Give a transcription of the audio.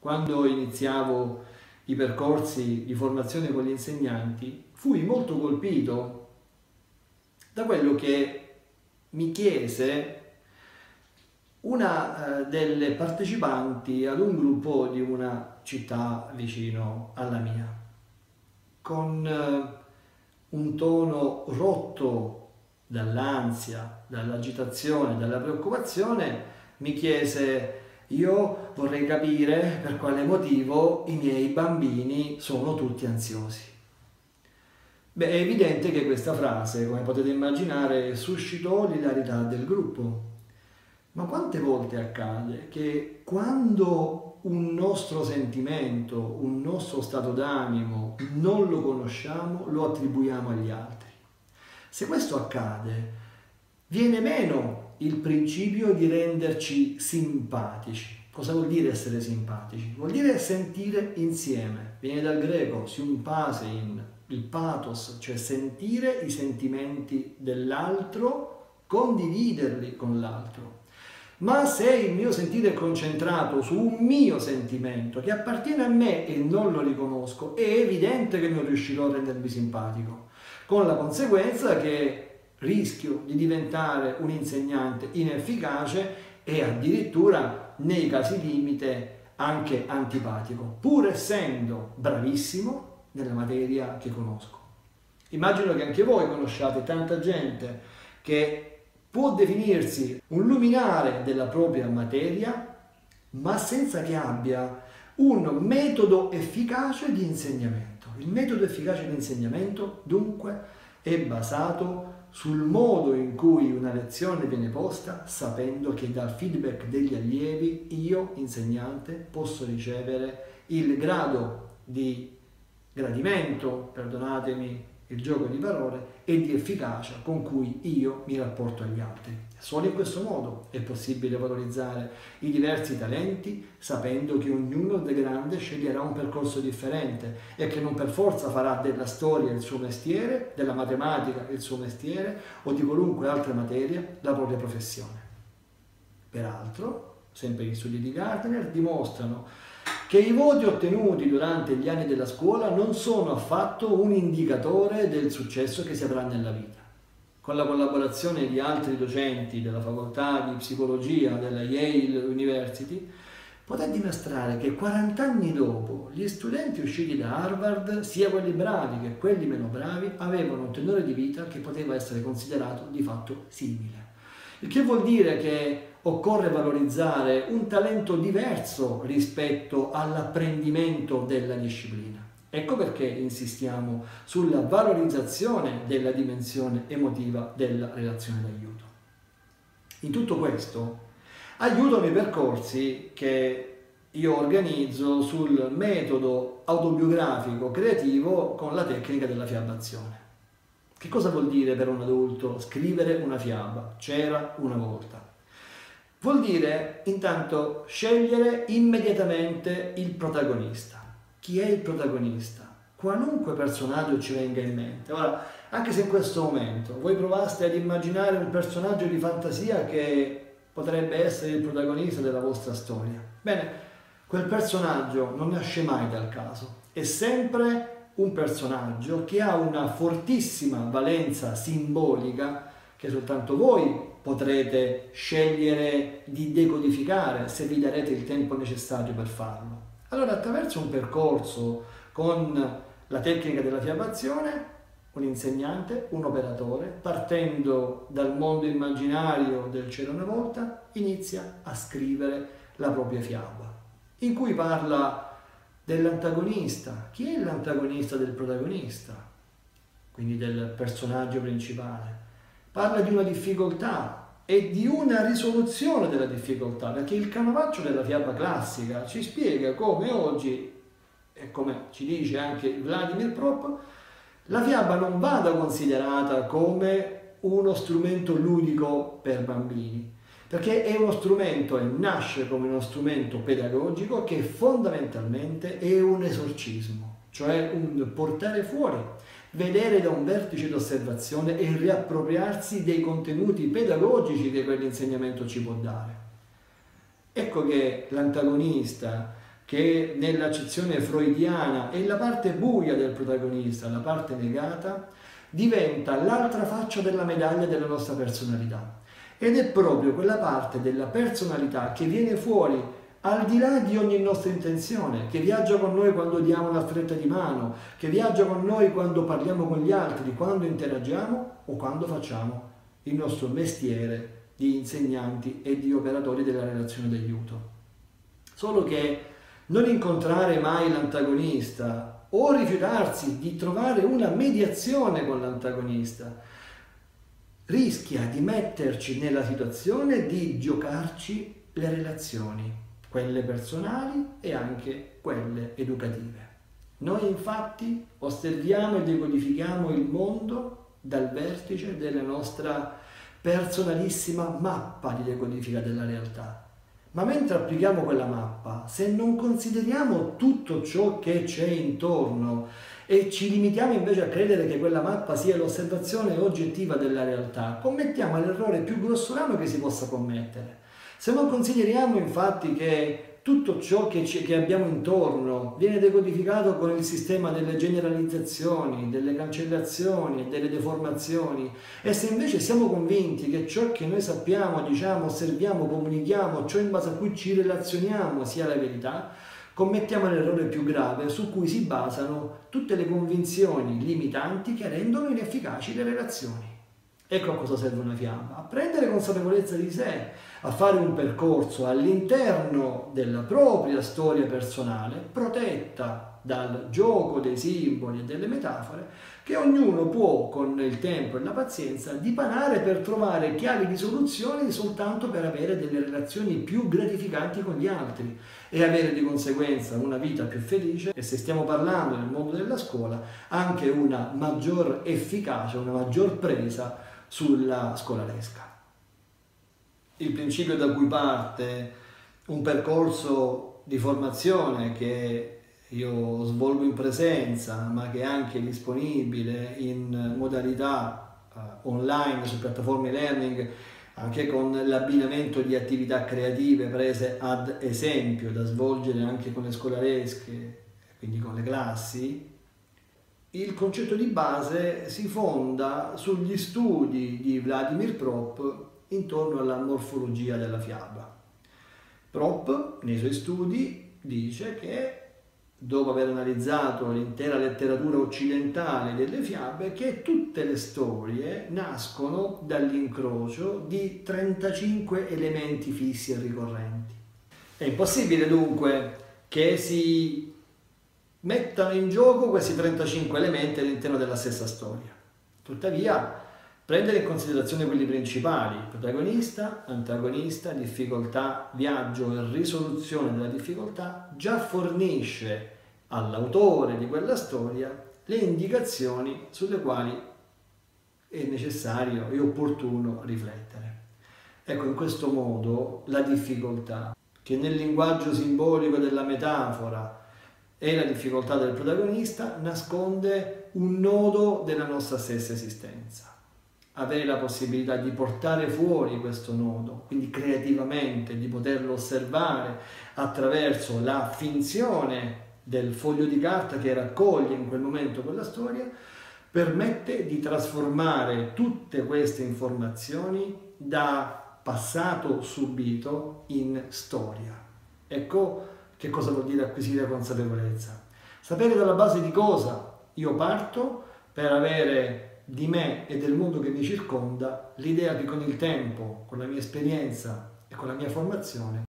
quando iniziavo i percorsi di formazione con gli insegnanti, fui molto colpito da quello che mi chiese una eh, delle partecipanti ad un gruppo di una città vicino alla mia, con eh, un tono rotto dall'ansia, dall'agitazione, dalla preoccupazione, mi chiese io vorrei capire per quale motivo i miei bambini sono tutti ansiosi. Beh, è evidente che questa frase, come potete immaginare, suscitò l'ilarità del gruppo. Ma quante volte accade che quando un nostro sentimento, un nostro stato d'animo non lo conosciamo, lo attribuiamo agli altri? Se questo accade, viene meno il principio di renderci simpatici. Cosa vuol dire essere simpatici? Vuol dire sentire insieme. Viene dal greco sympasein, il pathos, cioè sentire i sentimenti dell'altro, condividerli con l'altro. Ma se il mio sentire è concentrato su un mio sentimento che appartiene a me e non lo riconosco, è evidente che non riuscirò a rendermi simpatico con la conseguenza che rischio di diventare un insegnante inefficace e addirittura nei casi limite anche antipatico, pur essendo bravissimo nella materia che conosco. Immagino che anche voi conosciate tanta gente che può definirsi un luminare della propria materia, ma senza che abbia un metodo efficace di insegnamento. Il metodo efficace di insegnamento dunque è basato sul modo in cui una lezione viene posta, sapendo che dal feedback degli allievi io, insegnante, posso ricevere il grado di gradimento, perdonatemi il gioco di parole, e di efficacia con cui io mi rapporto agli altri. Solo in questo modo è possibile valorizzare i diversi talenti sapendo che ognuno da grande sceglierà un percorso differente e che non per forza farà della storia il suo mestiere, della matematica il suo mestiere o di qualunque altra materia la propria professione. Peraltro, sempre gli studi di Gardner dimostrano che i voti ottenuti durante gli anni della scuola non sono affatto un indicatore del successo che si avrà nella vita con la collaborazione di altri docenti della facoltà di psicologia della Yale University, poté dimostrare che 40 anni dopo gli studenti usciti da Harvard, sia quelli bravi che quelli meno bravi, avevano un tenore di vita che poteva essere considerato di fatto simile. Il che vuol dire che occorre valorizzare un talento diverso rispetto all'apprendimento della disciplina. Ecco perché insistiamo sulla valorizzazione della dimensione emotiva della relazione d'aiuto. In tutto questo aiutano i percorsi che io organizzo sul metodo autobiografico creativo con la tecnica della fiabazione. Che cosa vuol dire per un adulto scrivere una fiaba? C'era una volta. Vuol dire intanto scegliere immediatamente il protagonista chi è il protagonista, qualunque personaggio ci venga in mente. Ora, anche se in questo momento voi provaste ad immaginare un personaggio di fantasia che potrebbe essere il protagonista della vostra storia, bene, quel personaggio non nasce mai dal caso, è sempre un personaggio che ha una fortissima valenza simbolica che soltanto voi potrete scegliere di decodificare se vi darete il tempo necessario per farlo. Allora attraverso un percorso con la tecnica della fiabazione, un insegnante, un operatore, partendo dal mondo immaginario del c'era una volta, inizia a scrivere la propria fiaba, in cui parla dell'antagonista. Chi è l'antagonista del protagonista? Quindi del personaggio principale. Parla di una difficoltà, e di una risoluzione della difficoltà, perché il canovaccio della fiaba classica ci spiega come oggi, e come ci dice anche Vladimir Prop, la fiaba non vada considerata come uno strumento ludico per bambini, perché è uno strumento e nasce come uno strumento pedagogico che fondamentalmente è un esorcismo, cioè un portare fuori vedere da un vertice d'osservazione e riappropriarsi dei contenuti pedagogici che quell'insegnamento ci può dare. Ecco che l'antagonista che nell'accezione freudiana è la parte buia del protagonista, la parte negata, diventa l'altra faccia della medaglia della nostra personalità. Ed è proprio quella parte della personalità che viene fuori al di là di ogni nostra intenzione, che viaggia con noi quando diamo una stretta di mano, che viaggia con noi quando parliamo con gli altri, quando interagiamo o quando facciamo il nostro mestiere di insegnanti e di operatori della relazione d'aiuto. Solo che non incontrare mai l'antagonista o rifiutarsi di trovare una mediazione con l'antagonista rischia di metterci nella situazione di giocarci le relazioni, quelle personali e anche quelle educative. Noi infatti osserviamo e decodifichiamo il mondo dal vertice della nostra personalissima mappa di decodifica della realtà ma mentre applichiamo quella mappa, se non consideriamo tutto ciò che c'è intorno e ci limitiamo invece a credere che quella mappa sia l'osservazione oggettiva della realtà, commettiamo l'errore più grossolano che si possa commettere. Se non consideriamo infatti che tutto ciò che, ci, che, abbiamo intorno viene decodificato con il sistema delle generalizzazioni, delle cancellazioni, delle deformazioni e se invece siamo convinti che ciò che noi sappiamo, diciamo, osserviamo, comunichiamo, ciò in base a cui ci relazioniamo sia la verità, commettiamo l'errore più grave su cui si basano tutte le convinzioni limitanti che rendono inefficaci le relazioni. Ecco a cosa serve una fiamma, a prendere consapevolezza di sé, a fare un percorso all'interno della propria storia personale, protetta dal gioco dei simboli e delle metafore, che ognuno può con il tempo e la pazienza dipanare per trovare chiavi di soluzione soltanto per avere delle relazioni più gratificanti con gli altri e avere di conseguenza una vita più felice e se stiamo parlando nel mondo della scuola anche una maggior efficacia, una maggior presa sulla scolaresca. Il principio da cui parte un percorso di formazione che io svolgo in presenza, ma che è anche disponibile in modalità uh, online su piattaforme learning, anche con l'abbinamento di attività creative prese ad esempio da svolgere anche con le scolaresche, quindi con le classi, il concetto di base si fonda sugli studi di Vladimir Prop intorno alla morfologia della fiaba. Prop, nei suoi studi, dice che dopo aver analizzato l'intera letteratura occidentale delle fiabe, che tutte le storie nascono dall'incrocio di 35 elementi fissi e ricorrenti. È impossibile dunque che si mettano in gioco questi 35 elementi all'interno della stessa storia. Tuttavia, prendere in considerazione quelli principali, protagonista, antagonista, difficoltà, viaggio e risoluzione della difficoltà, già fornisce all'autore di quella storia le indicazioni sulle quali è necessario e opportuno riflettere. Ecco, in questo modo la difficoltà, che nel linguaggio simbolico della metafora e la difficoltà del protagonista nasconde un nodo della nostra stessa esistenza. Avere la possibilità di portare fuori questo nodo, quindi creativamente, di poterlo osservare attraverso la finzione del foglio di carta che raccoglie in quel momento quella storia, permette di trasformare tutte queste informazioni da passato subito in storia. Ecco che cosa vuol dire acquisire consapevolezza? Sapere dalla base di cosa io parto per avere di me e del mondo che mi circonda l'idea che con il tempo, con la mia esperienza e con la mia formazione